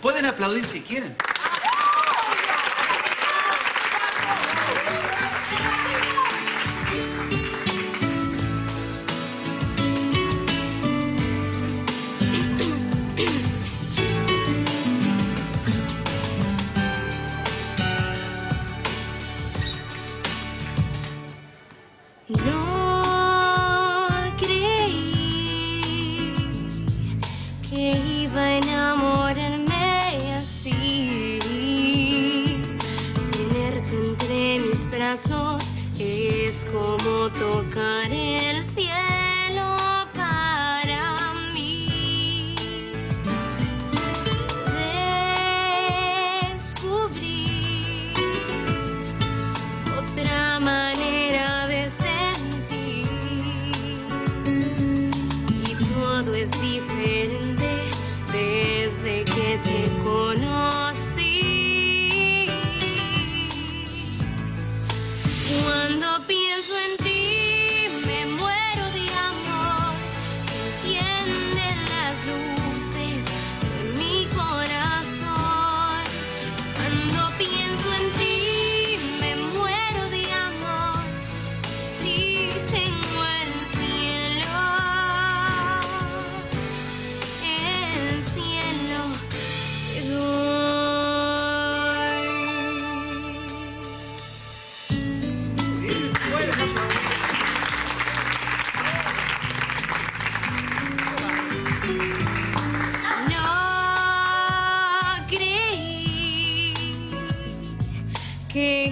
Pueden aplaudir si quieren. Es como tocar el cielo para mí. Descubrí otra manera de sentir y todo es diferente.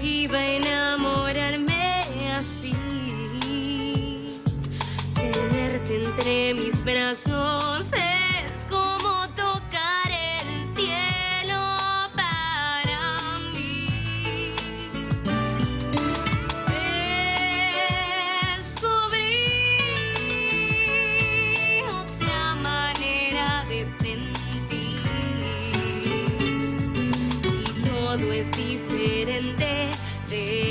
iba a enamorarme así. Tenerte entre mis brazos. diferente de